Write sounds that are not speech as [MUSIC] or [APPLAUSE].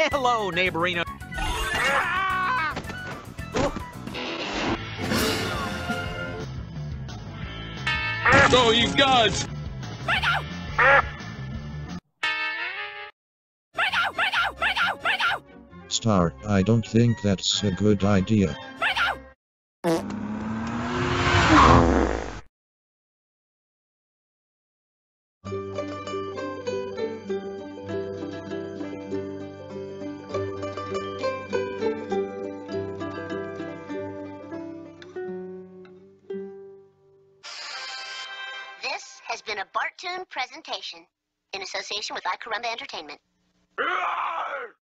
Hello, neighborino. So you guys. Star, I don't think that's a good idea. This has been a Bartoon presentation in association with iCarumba Entertainment. [LAUGHS]